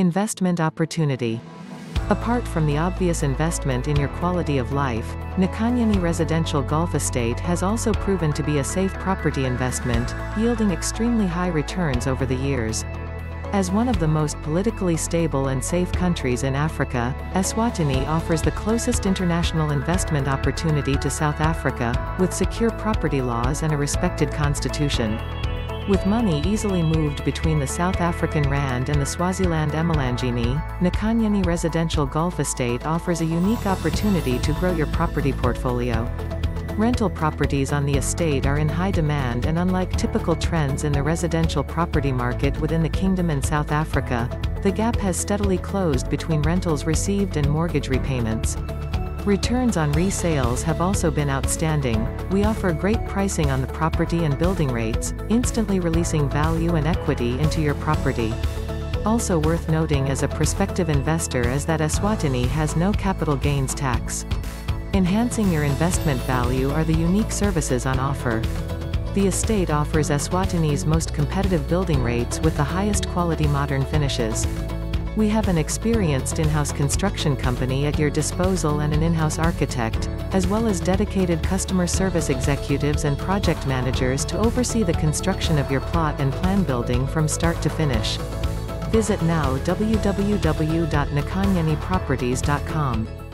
Investment opportunity. Apart from the obvious investment in your quality of life, Nkonyeni Residential Golf Estate has also proven to be a safe property investment, yielding extremely high returns over the years. As one of the most politically stable and safe countries in Africa, Eswatini offers the closest international investment opportunity to South Africa, with secure property laws and a respected constitution. With money easily moved between the South African Rand and the Swaziland Emalangeni, Nkonyeni Residential Golf Estate offers a unique opportunity to grow your property portfolio. Rental properties on the estate are in high demand and unlike typical trends in the residential property market within the Kingdom and South Africa, the gap has steadily closed between rentals received and mortgage repayments. Returns on resales have also been outstanding. We offer great pricing on the property and building rates, instantly releasing value and equity into your property. Also worth noting as a prospective investor is that Eswatini has no capital gains tax. Enhancing your investment value are the unique services on offer. The estate offers Eswatini's most competitive building rates with the highest quality modern finishes. We have an experienced in-house construction company at your disposal and an in-house architect, as well as dedicated customer service executives and project managers to oversee the construction of your plot and plan building from start to finish. Visit now www.nkonyeniproperties.com.